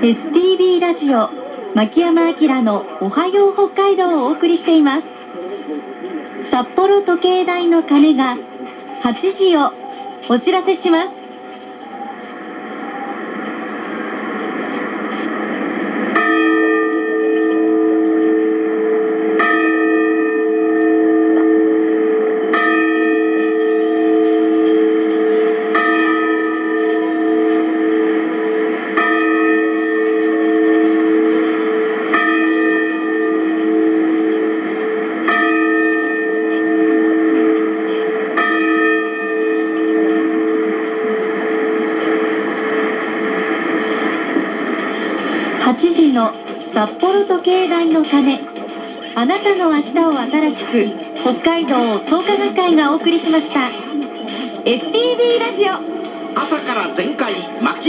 STB ラジオ牧山明のおはよう北海道をお送りしています。札幌時計台の鐘が8時をお知らせします。8時の札幌時計台の鐘。あなたの明日を新しく北海道創価学会がお送りしました。STB ラジオ。朝から全開真っ